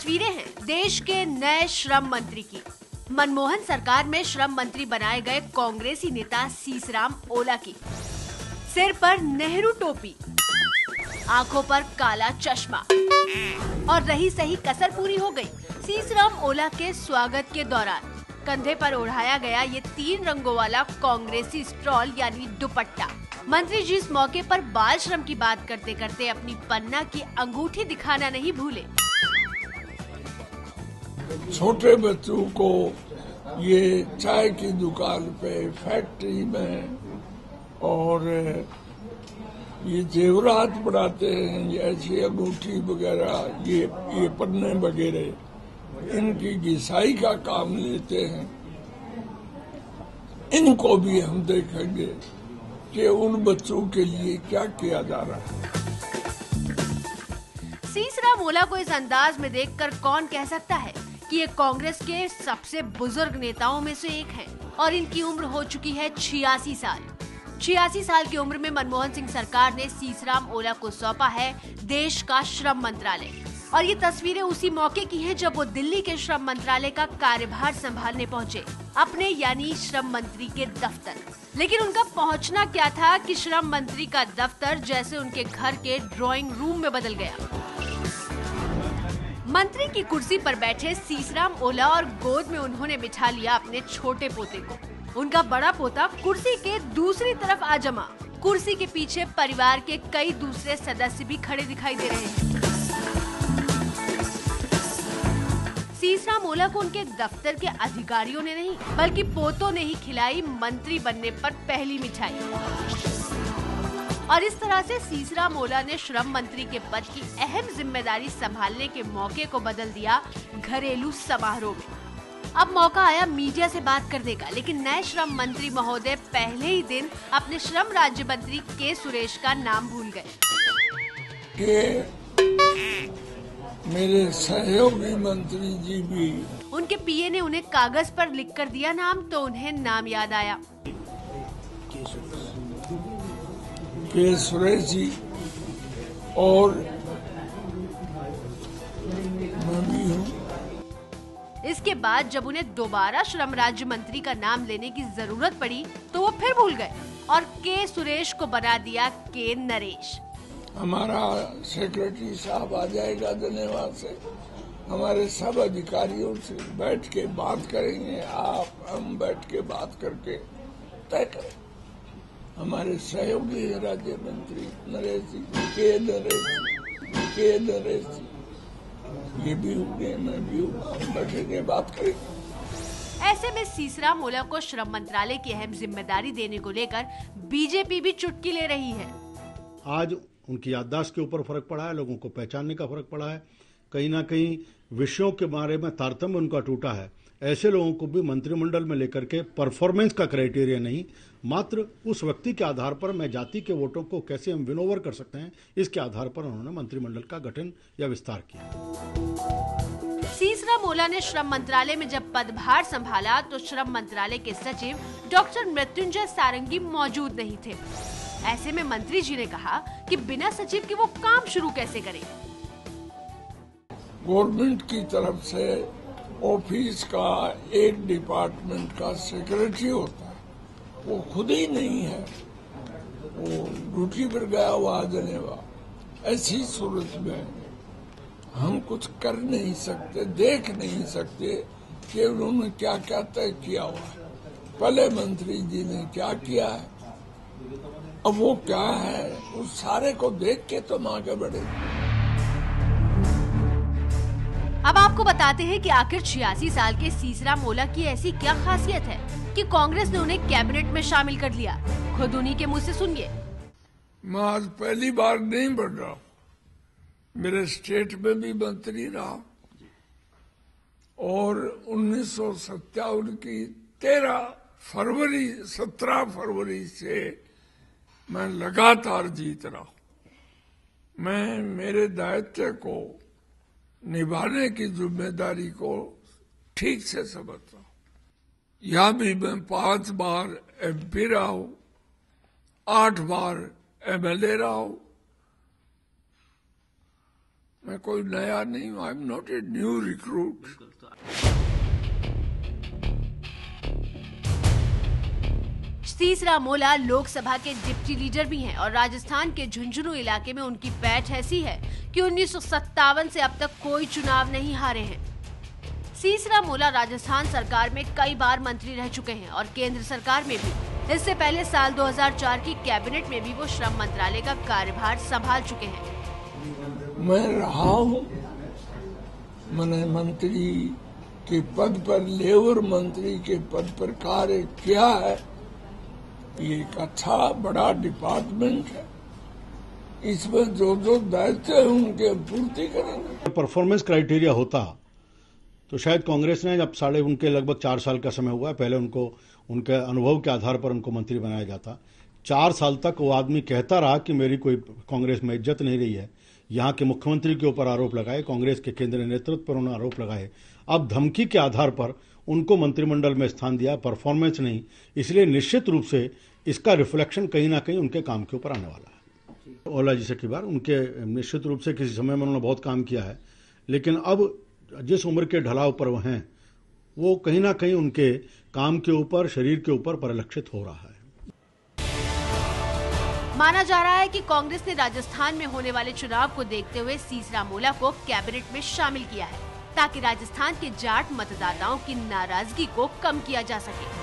तस्वीरें हैं देश के नए श्रम मंत्री की। मनमोहन सरकार में श्रम मंत्री बनाए गए कांग्रेसी नेता सीसराम ओला की। सिर पर नेहरू टोपी, आँखों पर काला चश्मा और रही सही कसर पूरी हो गई। सीसराम ओला के स्वागत के दौरान कंधे पर ओढ़ाया गया ये तीन रंगों वाला कांग्रेसी स्ट्रॉल यानी दुपट्टा। मंत्री जी इस मौके पर बाल श्रम की बात करते करते अपनी पन्ना की अंगूठी दिखाना नहीं भूले। छोटे बच्चों को ये चाय की दुकान पे फैक्ट्री में और ये जेवरात बनाते हैं ऐसी अंगूठी वगैरह, ये ये पन्ने वगैरह, इनकी घिसाई का काम लेते हैं। इनको भी हम देखेंगे कि उन बच्चों के लिए क्या किया जा रहा है। सीसरा मोला को इस अंदाज में देखकर कौन कह सकता है? कि ये कांग्रेस के सबसे बुज़ुर्ग नेताओं में से एक हैं और इनकी उम्र हो चुकी है छियासी साल। छियासी साल की उम्र में मनमोहन सिंह सरकार ने सीसराम ओला को सौंपा है देश का श्रम मंत्रालय। और ये तस्वीरें उसी मौके की हैं जब वो दिल्ली के श्रम मंत्रालय का कार्यभार संभालने पहुँचे, अपने यानी श्रम मंत्री के दफ्तर। लेकिन उनका पहुँचना क्या था कि श्रम मंत्री का दफ्तर जैसे उनके घर के ड्राइंग रूम में बदल गया। मंत्री की कुर्सी पर बैठे सीसराम ओला और गोद में उन्होंने बिठा लिया अपने छोटे पोते को। उनका बड़ा पोता कुर्सी के दूसरी तरफ़ आ जमा। कुर्सी के पीछे परिवार के कई दूसरे सदस्य भी खड़े दिखाई दे रहे हैं। सीसरा मोला को उनके दफ्तर के अधिकारियों ने नहीं, बल्कि पोतों ने ही खिलाई मंत्री बनने पर पहली मिठाई। और इस तरह से सीसरा मोला ने श्रम मंत्री के पद की अहम ज़िम्मेदारी संभालने के मौके को बदल दिया घरेलू समारोह में। अब मौका आया मीडिया से बात करने का लेकिन नए श्रम मंत्री महोदय पहले ही दिन अपने श्रम राज्य मंत्री के सुरेश का नाम भूल गए। मेरे सहयोगी मंत्री जी भी उनके पीए ने उन्हें कागज़ पर लिखकर दिया नाम तो उन्हें नाम याद आया। के सुरेश जी और मैं भी हूँ। इसके बाद जब उन्हें दोबारा श्रम राज्य मंत्री का नाम लेने की ज़रूरत पड़ी तो वो फिर भूल गए और के सुरेश को बना दिया के नरेश। हमारा सेक्रेटरी साहब आ जाएगा धन्यवाद से। हमारे सब अधिकारियों से बैठ के बात करेंगे आप हम बैठ के बात करके तय करें। हमारे सहयोगी राज्य मंत्री नरेश जी के नरेश जी के नरेश जी। ये भी होंगे मैं भी हूँ बैठेंगे बात करेंगे ऐसे में सीसरा मोला को श्रम मंत्रालय की अहम ज़िम्मेदारी देने को लेकर बीजेपी भी चुटकी ले रही है। आज उनकी याददाश्त के ऊपर फ़र्क पड़ा है लोगों को पहचानने का फ़र्क पड़ा है। कहीं ना कहीं विषयों के बारे में तारतम्य उनका टूटा है। ऐसे लोगों को भी मंत्रिमंडल में लेकर के परफॉर्मेंस का क्राइटेरिया नहीं मात्र उस व्यक्ति के आधार पर मैं जाति के वोटों को कैसे हम विनोवर कर सकते हैं इसके आधार पर उन्होंने मंत्रिमंडल का गठन या विस्तार किया। सीसरा मोला ने श्रम मंत्रालय में जब पदभार संभाला तो श्रम मंत्रालय के सचिव डॉक्टर मृत्युंजय सारंगी मौजूद नहीं थे। ऐसे में मंत्री जी ने कहा कि बिना सचिव के वो काम शुरू कैसे करें? गवर्नमेंट की तरफ़ से ऑफ़िस का एक डिपार्टमेंट का सेक्रेटरी होता है। वो खुद ही नहीं है। वो ड्यूटी पर गया हुआ जनेवा। ऐसी सूरत में हम कुछ कर नहीं सकते, देख नहीं सकते कि उन्होंने क्या क्या तय किया हुआ है। पहले मंत्री जी ने क्या किया है? अब वो क्या है? उस सारे को देख के तो आगे बढ़े अब आपको बताते हैं कि आखिर छियासी साल के सीसरा मोला की ऐसी क्या खासियत है कि कांग्रेस ने उन्हें कैबिनेट में शामिल कर लिया। खुद उन्हीं के मुँह से सुनिए। मैं आज पहली बार नहीं बन रहा मेरे स्टेट में भी मंत्री रहा और उन्नीस सौ सत्तावन की तेरह फरवरी, सत्रह फरवरी से मैं लगातार जीत रहा मैं, मेरे दायित्व को निभाने की ज़िम्मेदारी को ठीक से समझता हूँ। यहाँ भी मैं पाँच बार एमपी रहा हूँ, आठ बार एमएलए रहा हूँ। मैं कोई नया नहीं हूँ I am not a new recruit तीसरा मोला लोकसभा के डिप्टी लीडर भी हैं और राजस्थान के झुंझुनू इलाके में उनकी बैठ ऐसी है कि उन्नीस से अब तक कोई चुनाव नहीं हारे हैं। सीसरा मोला राजस्थान सरकार में कई बार मंत्री रह चुके हैं और केंद्र सरकार में भी। इससे पहले साल 2004 की कैबिनेट में भी वो श्रम मंत्रालय का कार्यभार संभाल चुके हैं। मैं रहा हूँ। मैंने मंत्री के पद पर, लेबर मंत्री के पद पर कार्य किया है। ये एक अच्छा बड़ा डिपार्टमेंट है। इसमें जो जो दायित्व है, उनके पूर्ति करेंगे। परफॉर्मेंस क्राइटेरिया होता तो शायद कांग्रेस ने जब साढ़े उनके लगभग चार साल का समय हुआ है, पहले उनको, उनके अनुभव के आधार पर उनको मंत्री बनाया जाता। चार साल तक वो आदमी कहता रहा कि मेरी कोई कांग्रेस में इज़्ज़त नहीं रही है। यहाँ के मुख्यमंत्री के ऊपर आरोप लगाए, कांग्रेस के केंद्रीय नेतृत्व पर उन्होंने आरोप लगाए। अब धमकी के आधार पर उनको मंत्रिमंडल में स्थान दिया, परफॉर्मेंस नहीं। इसलिए निश्चित रूप से इसका रिफ्लेक्शन कहीं ना कहीं उनके काम के ऊपर आने वाला है। ओला जी से की बार, उनके निश्चित रूप से किसी समय में उन्होंने बहुत काम किया है। लेकिन अब जिस उम्र के ढलाव पर वह हैं, वो कहीं ना कहीं उनके काम के ऊपर, शरीर के ऊपर परिलक्षित हो रहा है। माना जा रहा है कि कांग्रेस ने राजस्थान में होने वाले चुनाव को देखते हुए सीसरा मोला को कैबिनेट में शामिल किया है, ताकि राजस्थान के जाट मतदाताओं की नाराज़गी को कम किया जा सके।